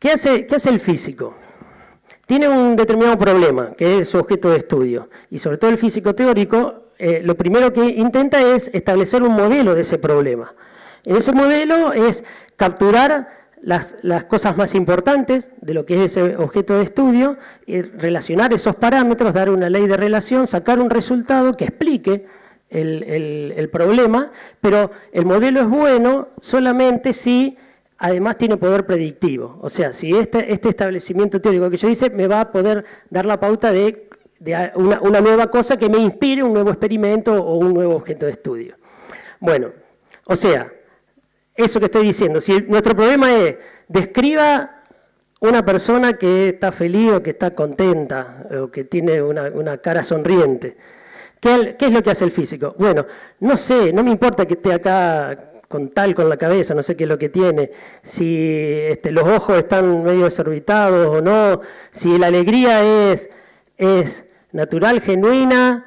¿Qué hace, qué hace el físico? Tiene un determinado problema, que es su objeto de estudio, y sobre todo el físico teórico, eh, lo primero que intenta es establecer un modelo de ese problema. En ese modelo es capturar las, cosas más importantes de lo que es ese objeto de estudio, y relacionar esos parámetros, dar una ley de relación, sacar un resultado que explique el, problema, pero el modelo es bueno solamente si además tiene poder predictivo. O sea, si este, este establecimiento teórico que yo hice me va a poder dar la pauta de, una, una, nueva cosa que me inspire un nuevo experimento o un nuevo objeto de estudio. Bueno, o sea, eso que estoy diciendo. Si nuestro problema es, describa una persona que está feliz o que está contenta o que tiene una, cara sonriente. ¿Qué, es lo que hace el físico? Bueno, no sé, no me importa que esté acá con tal con la cabeza, no sé qué es lo que tiene, si este, los ojos están medio desorbitados o no, si la alegría es, es natural, genuina,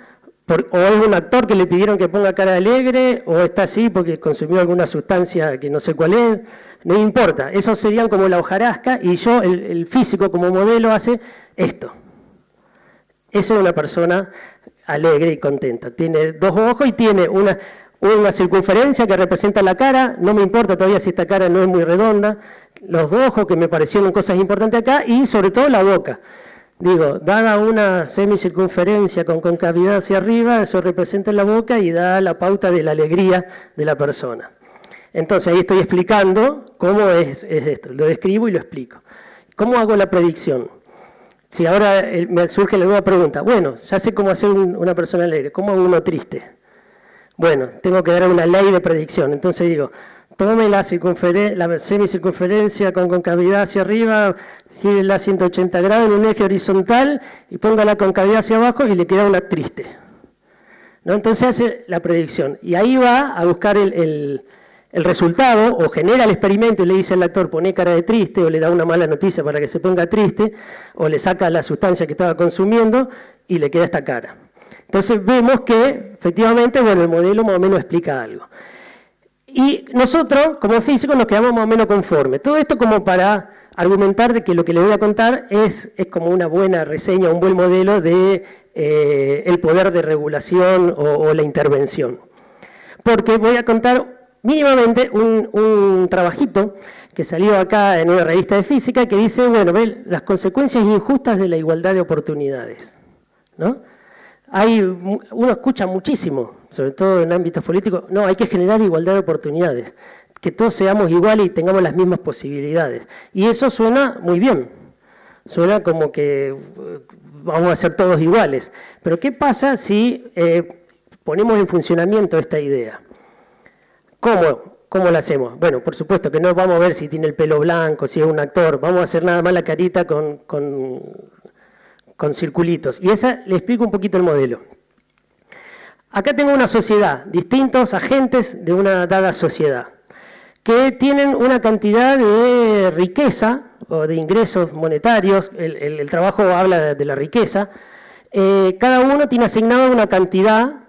o es un actor que le pidieron que ponga cara alegre, o está así porque consumió alguna sustancia que no sé cuál es, no importa, esos serían como la hojarasca y yo, el, físico como modelo, hace esto. Eso es una persona alegre y contenta. Tiene dos ojos y tiene una, una circunferencia que representa la cara, no me importa todavía si esta cara no es muy redonda, los ojos que me parecieron cosas importantes acá y sobre todo la boca. Digo, dada una semicircunferencia con concavidad hacia arriba, eso representa la boca y da la pauta de la alegría de la persona. Entonces ahí estoy explicando cómo es, esto, lo describo y lo explico. ¿Cómo hago la predicción? Si ahora eh, me surge la nueva pregunta, bueno, ya sé cómo hacer una persona alegre, ¿cómo hago uno triste? Bueno, tengo que dar una ley de predicción. Entonces digo, tome la, la semicircunferencia con concavidad hacia arriba, la 180 grados en un eje horizontal y ponga la concavidad hacia abajo y le queda una triste. ¿No? Entonces hace la predicción y ahí va a buscar el, resultado o genera el experimento y le dice al actor pone cara de triste o le da una mala noticia para que se ponga triste o le saca la sustancia que estaba consumiendo y le queda esta cara. Entonces vemos que efectivamente bueno, el modelo más o menos explica algo. Y nosotros como físicos nos quedamos más o menos conformes. Todo esto como para argumentar de que lo que le voy a contar es, es como una buena reseña, un buen modelo de eh, el poder de regulación o, la intervención. Porque voy a contar mínimamente un, trabajito que salió acá en una revista de física que dice, bueno, ve las consecuencias injustas de la igualdad de oportunidades. ¿no? Hay, uno escucha muchísimo, sobre todo en ámbitos políticos, no, hay que generar igualdad de oportunidades que todos seamos iguales y tengamos las mismas posibilidades. Y eso suena muy bien, suena como que eh, vamos a ser todos iguales. Pero ¿qué pasa si eh, ponemos en funcionamiento esta idea? ¿Cómo? ¿Cómo lo hacemos? Bueno, por supuesto que no vamos a ver si tiene el pelo blanco, si es un actor, vamos a hacer nada más la carita con, con, con circulitos. Y esa le explico un poquito el modelo. Acá tengo una sociedad, distintos agentes de una dada sociedad que tienen una cantidad de riqueza o de ingresos monetarios, el, trabajo habla de, la riqueza, eh, cada uno tiene asignado una cantidad,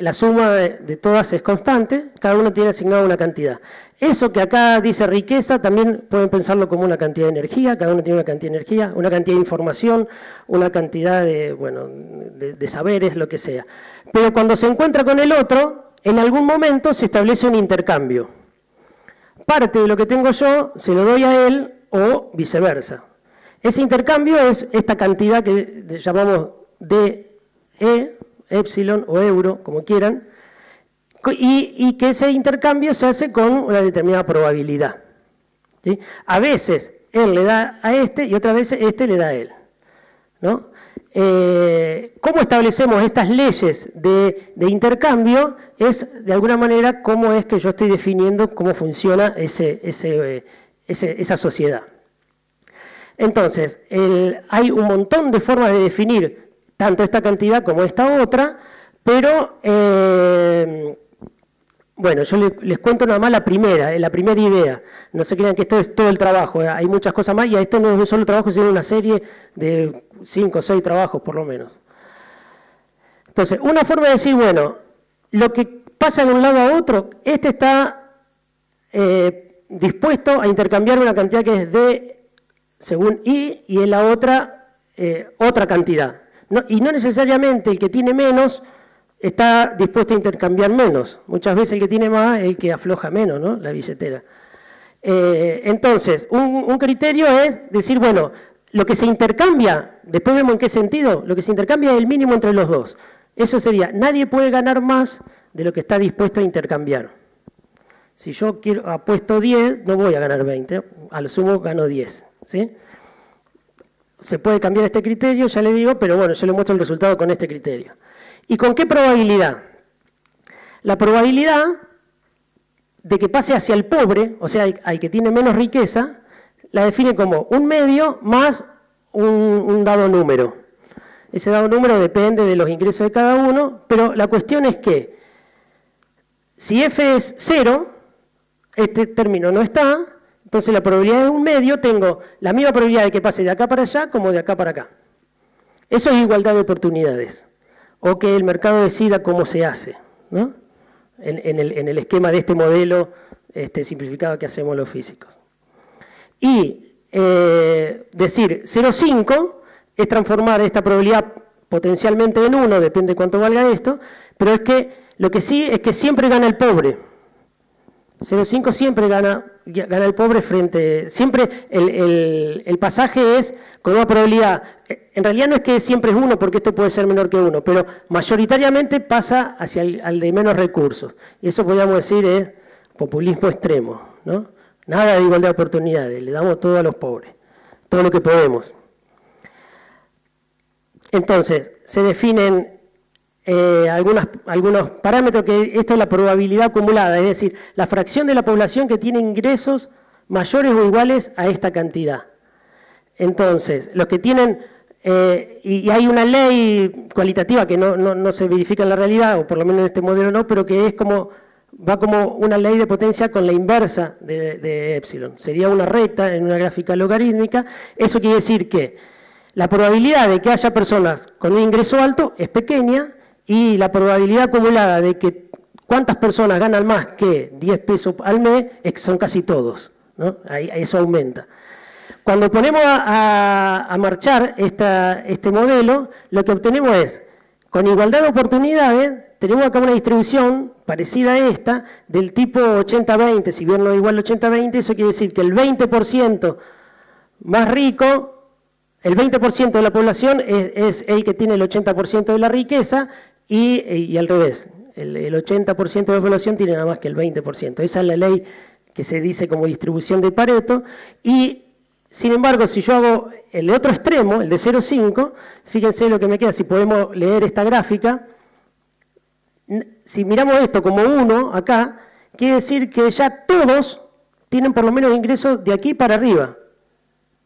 la suma de, todas es constante, cada uno tiene asignado una cantidad. Eso que acá dice riqueza, también pueden pensarlo como una cantidad de energía, cada uno tiene una cantidad de energía, una cantidad de información, una cantidad de, bueno, de saberes, lo que sea. Pero cuando se encuentra con el otro, en algún momento se establece un intercambio parte de lo que tengo yo se lo doy a él o viceversa. Ese intercambio es esta cantidad que llamamos de E, epsilon o euro, como quieran, y, que ese intercambio se hace con una determinada probabilidad. A veces él le da a este y otras veces este le da a él. ¿no? Eh, cómo establecemos estas leyes de, intercambio es, de alguna manera, cómo es que yo estoy definiendo cómo funciona esa sociedad. Entonces, hay un montón de formas de definir tanto esta cantidad como esta otra, pero, eh, bueno, yo les, cuento nada más la primera, la primera idea. No se crean que esto es todo el trabajo, hay muchas cosas más, y esto no es un solo trabajo, sino una serie de cinco o seis trabajos por lo menos. Entonces, una forma de decir, bueno, lo que pasa de un lado a otro, este está eh, dispuesto a intercambiar una cantidad que es de según I, y en la otra eh, otra cantidad. Y no necesariamente el que tiene menos está dispuesto a intercambiar menos. Muchas veces el que tiene más es el que afloja menos ¿no? la billetera. Eh, entonces, un, criterio es decir, bueno, lo que se intercambia, después vemos en qué sentido, lo que se intercambia es el mínimo entre los dos. Eso sería, nadie puede ganar más de lo que está dispuesto a intercambiar. Si yo quiero, apuesto 10, no voy a ganar 20, a lo sumo gano 10. ¿sí? Se puede cambiar este criterio, ya le digo, pero bueno, yo le muestro el resultado con este criterio. ¿Y con qué probabilidad? La probabilidad de que pase hacia el pobre, o sea, al, que tiene menos riqueza, la define como un medio más un, dado número. Ese dado número depende de los ingresos de cada uno, pero la cuestión es que si f es 0, este término no está, entonces la probabilidad de un medio tengo la misma probabilidad de que pase de acá para allá como de acá para acá. Eso es igualdad de oportunidades, o que el mercado decida cómo se hace. ¿no? en, el, esquema de este modelo este, simplificado que hacemos los físicos. Y eh, decir 0,5 es transformar esta probabilidad potencialmente en 1, depende de cuánto valga esto, pero es que lo que sí es que siempre gana el pobre. 0,5 siempre gana, gana el pobre frente, siempre el, pasaje es con una probabilidad, en realidad no es que siempre es uno porque esto puede ser menor que uno, pero mayoritariamente pasa hacia el al de menos recursos. Y eso podríamos decir es populismo extremo, ¿no? Nada de igualdad de oportunidades, le damos todo a los pobres, todo lo que podemos. Entonces, se definen eh, algunos parámetros que esto es la probabilidad acumulada, es decir, la fracción de la población que tiene ingresos mayores o iguales a esta cantidad. Entonces, los que tienen, eh, y, hay una ley cualitativa que no, se verifica en la realidad, o por lo menos en este modelo no, pero que es como, va como una ley de potencia con la inversa de epsilon. Sería una recta en una gráfica logarítmica. Eso quiere decir que la probabilidad de que haya personas con un ingreso alto es pequeña, y la probabilidad acumulada de que cuántas personas ganan más que 10 pesos al mes son casi todos. ¿no? Eso aumenta. Cuando ponemos a, marchar este modelo, lo que obtenemos es, con igualdad de oportunidades, tenemos acá una distribución parecida a esta, del tipo 80-20, si bien no es igual 80-20, eso quiere decir que el 20% más rico, el 20% de la población es, el que tiene el 80% de la riqueza y, al revés, el, 80% de la población tiene nada más que el 20%. Esa es la ley que se dice como distribución de Pareto. Y, sin embargo, si yo hago el otro extremo, el de 0,5, fíjense lo que me queda, si podemos leer esta gráfica, si miramos esto como 1 acá, quiere decir que ya todos tienen por lo menos ingresos de aquí para arriba,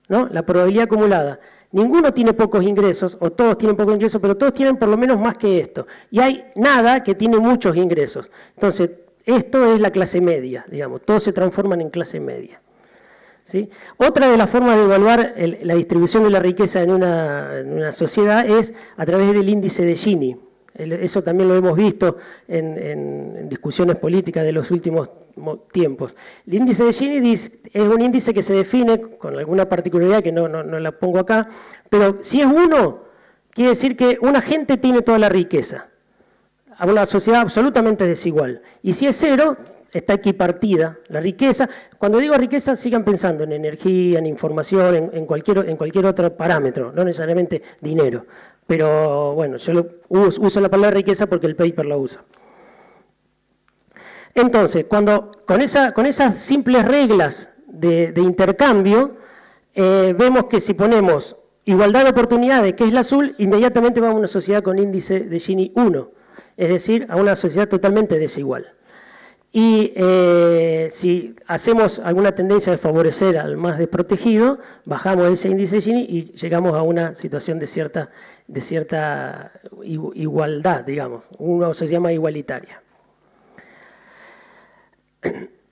¿no? la probabilidad acumulada. Ninguno tiene pocos ingresos, o todos tienen pocos ingresos, pero todos tienen por lo menos más que esto. Y hay nada que tiene muchos ingresos. Entonces, esto es la clase media, digamos, todos se transforman en clase media. ¿sí? Otra de las formas de evaluar la distribución de la riqueza en una, sociedad es a través del índice de Gini. Eso también lo hemos visto en, discusiones políticas de los últimos tiempos. El índice de Gini es un índice que se define con alguna particularidad que no, la pongo acá, pero si es uno, quiere decir que una gente tiene toda la riqueza, a una sociedad absolutamente desigual. Y si es cero, está equipartida la riqueza. Cuando digo riqueza, sigan pensando en energía, en información, en, cualquier, en cualquier otro parámetro, no necesariamente dinero. Pero bueno, yo uso la palabra riqueza porque el paper la usa. Entonces, cuando, con, esa, con esas simples reglas de, intercambio, eh, vemos que si ponemos igualdad de oportunidades, que es la azul, inmediatamente vamos a una sociedad con índice de Gini 1, es decir, a una sociedad totalmente desigual. Y eh, si hacemos alguna tendencia de favorecer al más desprotegido, bajamos ese índice de Gini y llegamos a una situación de cierta, de cierta igualdad, digamos, una sociedad más igualitaria.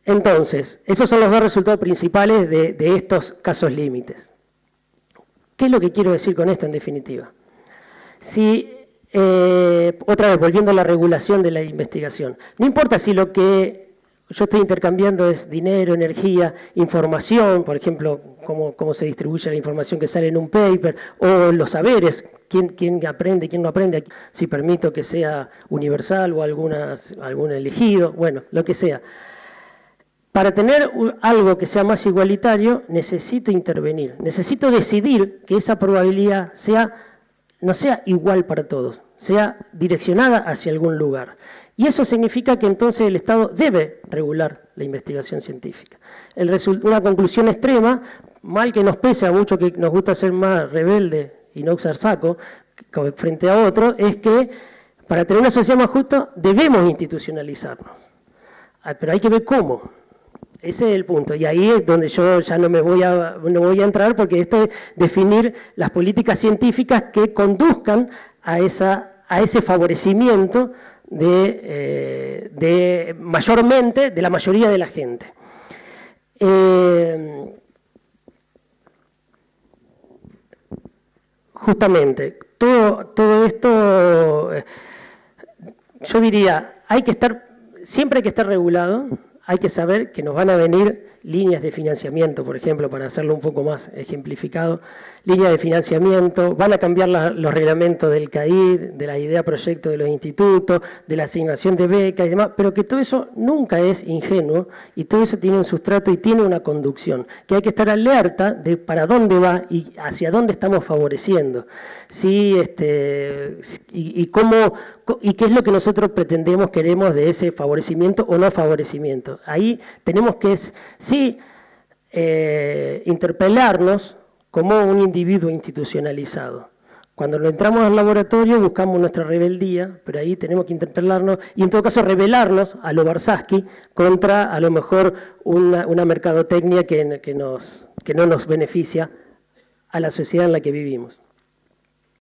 Entonces, esos son los dos resultados principales de, estos casos límites. ¿Qué es lo que quiero decir con esto en definitiva? Si eh, otra vez, volviendo a la regulación de la investigación. No importa si lo que yo estoy intercambiando es dinero, energía, información, por ejemplo, cómo, cómo, se distribuye la información que sale en un paper, o los saberes, quién, quién aprende, quién no aprende, si permito que sea universal o algunas, algún elegido, bueno, lo que sea. Para tener algo que sea más igualitario, necesito intervenir, necesito decidir que esa probabilidad sea, no sea igual para todos, sea direccionada hacia algún lugar. Y eso significa que entonces el Estado debe regular la investigación científica. una conclusión extrema, mal que nos pese a mucho que nos gusta ser más rebelde y no usar saco frente a otro, es que para tener una sociedad más justa debemos institucionalizarnos. Ah, pero hay que ver cómo. Ese es el punto. Y ahí es donde yo ya no me voy a, no voy a entrar porque esto es definir las políticas científicas que conduzcan a, esa, a ese favorecimiento de, eh, mayormente de la mayoría de la gente. Eh, justamente, todo, todo esto, eh, yo diría, hay que estar, siempre hay que estar regulado, hay que saber que nos van a venir líneas de financiamiento, por ejemplo, para hacerlo un poco más ejemplificado, líneas de financiamiento, van a cambiar los reglamentos del CAID, de la idea proyecto de los institutos, de la asignación de becas y demás, pero que todo eso nunca es ingenuo y todo eso tiene un sustrato y tiene una conducción, que hay que estar alerta de para dónde va y hacia dónde estamos favoreciendo. Sí, este, y, y qué es lo que nosotros pretendemos, queremos de ese favorecimiento o no favorecimiento. Ahí tenemos que sí eh, interpelarnos como un individuo institucionalizado. Cuando entramos al laboratorio buscamos nuestra rebeldía, pero ahí tenemos que interpelarnos y en todo caso rebelarnos a lo Barsaski contra a lo mejor una, mercadotecnia que, que no nos beneficia a la sociedad en la que vivimos.